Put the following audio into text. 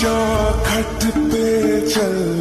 चौखट पे चल